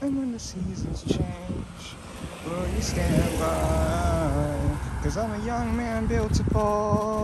And when the seasons change, will you stand by? Cause I'm a young man built to fall.